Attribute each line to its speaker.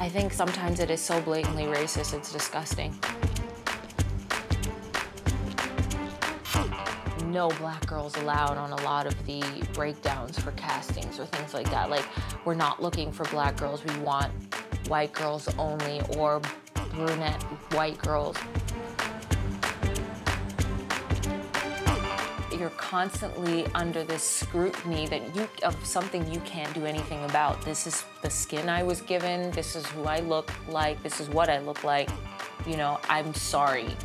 Speaker 1: I think sometimes it is so blatantly racist, it's disgusting. No black girls allowed on a lot of the breakdowns for castings or things like that. Like, we're not looking for black girls, we want white girls only or brunette white girls. You're constantly under this scrutiny that you of something you can't do anything about. This is the skin I was given, this is who I look like, this is what I look like. You know, I'm sorry.